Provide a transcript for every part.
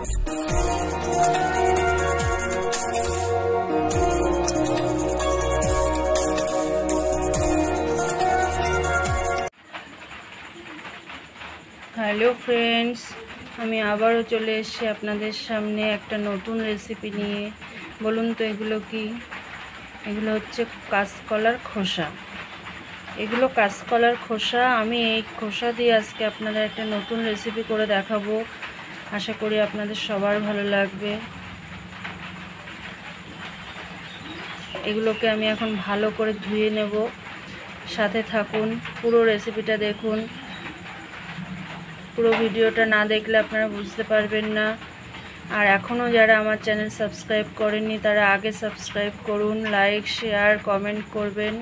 Hello friends, আমি আবারও চলে এসেছি আপনাদের সামনে একটা নতুন রেসিপি নিয়ে। বলুন তো এগুলো কি? এগুলো হচ্ছে কাঁচকলার খোসা। এগুলো কাঁচকলার খোসা, আমি এই খোসা দিয়ে আজকে আপনাদের একটা নতুন রেসিপি করে দেখাবো। আশা করি আপনাদের সবার ভালো লাগবে। এগুলোকে আমি এখন ভালো করে ধুয়ে নেব। সাথে থাকুন, পুরো রেসিপিটা দেখুন। পুরো ভিডিওটা না দেখলে আপনারা বুঝতে পারবেন না। আর এখনও যারা আমার চ্যানেল সাবস্ক্রাইব করেননি, তারা আগে সাবস্ক্রাইব করুন লাইক শেয়ার কমেন্ট করবেন।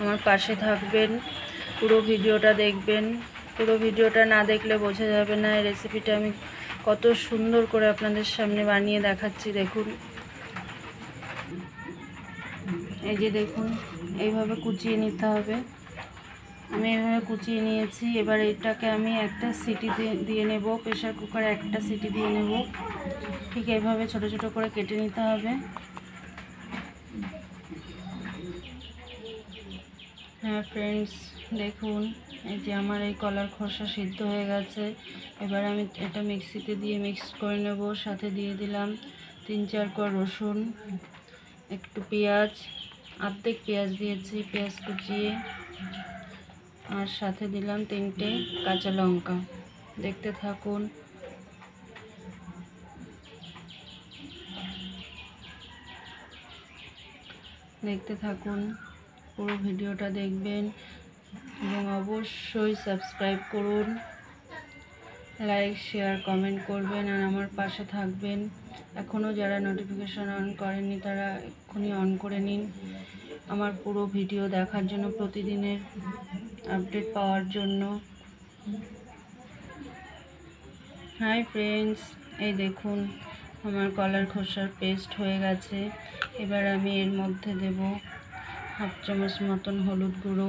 আমার পাশে থাকবেন, পুরো ভিডিওটা দেখবেন। পুরো ভিডিওটা না দেখলে বোঝা যাবে না। এই রেসিপিটা আমি কত সুন্দর করে আপনাদের সামনে বানিয়ে দেখাচ্ছি, দেখুন। এই যে দেখুন, এইভাবে কুচিয়ে নিতে হবে। আমি এভাবে কুচিয়ে নিয়েছি। এবার এটাকে আমি একটা সিটি দিয়ে নেব প্রেশার কুকারে একটা সিটি দিয়ে নেব। ঠিক এইভাবে ছোট ছোট করে কেটে নিতে হবে। হ্যাঁ ফ্রেন্ডস দেখুন, এই যে আমার এই কলার খোসা সিদ্ধ হয়ে গেছে। এবার আমি এটা মিক্সিতে দিয়ে মিক্স করে নেব, সাথে দিয়ে দিলাম তিন চার কোয়া রসুন, একটু পেঁয়াজ, অর্ধেক পেঁয়াজ দিয়েছি, পেঁয়াজ কুচিয়ে। আর সাথে দিলাম তিনটে কাঁচা লঙ্কা। দেখতে থাকুন। দেখতে থাকুন। পুরো ভিডিওটা দেখবেন এবং অবশ্যই সাবস্ক্রাইব করুন। লাইক, শেয়ার, কমেন্ট করবেন আর আমার পাশে থাকবেন। এখনও যারা নোটিফিকেশান অন করেননি তারা এক্ষুনি অন করে নিন। আমার পুরো ভিডিও দেখার জন্য, প্রতিদিনের আপডেট পাওয়ার জন্য। হাই ফ্রেন্ডস এই দেখুন, আমার কলার খোসার পেস্ট হয়ে গেছে। এবার আমি এর মধ্যে দেব হাফ চামচ মতন হলুদ গুঁড়ো,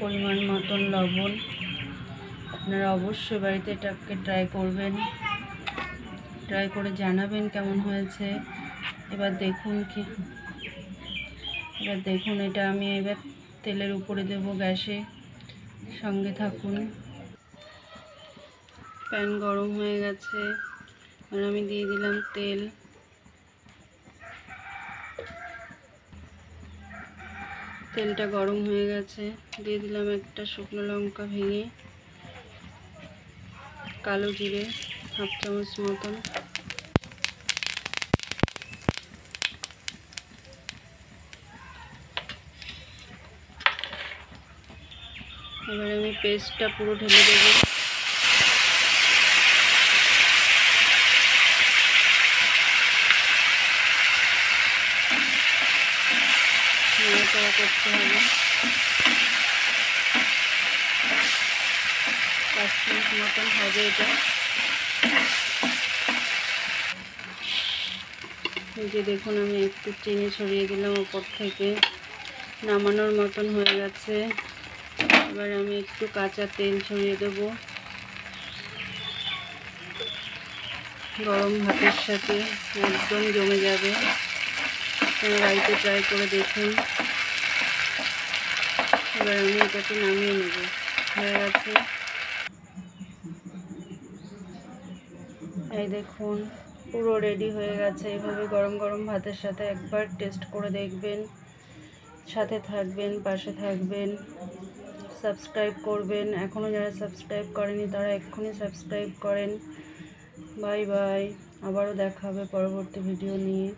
পরিমাণ মতন লবণ। আপনারা অবশ্যই বাড়িতে এটাকে ট্রাই করবেন। ট্রাই করে জানাবেন কেমন হয়েছে। এবার দেখুন কি, এবার দেখুন এটা আমি এবার তেলের উপরে দেব গ্যাসে। সঙ্গে থাকুন। প্যান গরম হয়ে গেছে। আর আমি দিয়ে দিলাম তেল। তেলটা গরম হয়ে গেছে। দিয়ে দিলাম একটা শুকনো লঙ্কা ভেঙে কালো জিরে হাফ চামচ মতন। এবার আমি পেস্টটা পুরো ঢেলে দেবো। নাড়াচাড়া করতে হবে। পাঁচ মিনিট মতন হবে এটা। এই যে দেখুন, আমি একটু চিনি ছড়িয়ে দিলাম ওপর থেকে। নামানোর মতন হয়ে গেছে। এবার আমি একটু কাঁচা তেল ছড়িয়ে দেব। গরম ভাতের সাথে একদম জমে যাবে। বাড়িতে ট্রাই করে দেখুন। এবার আমি এটাকে নামিয়ে নেব হয়ে গেছে এই দেখুন, পুরো রেডি হয়ে গেছে। এইভাবে গরম গরম ভাতের সাথে একবার টেস্ট করে দেখবেন, সাথে থাকবেন, পাশে থাকবেন সাবস্ক্রাইব করবেন। এখনও যারা সাবস্ক্রাইব করেনি, তারা এক্ষুনি সাবস্ক্রাইব করেন। বাই বাই আবারও দেখা হবে পরবর্তী ভিডিও নিয়ে।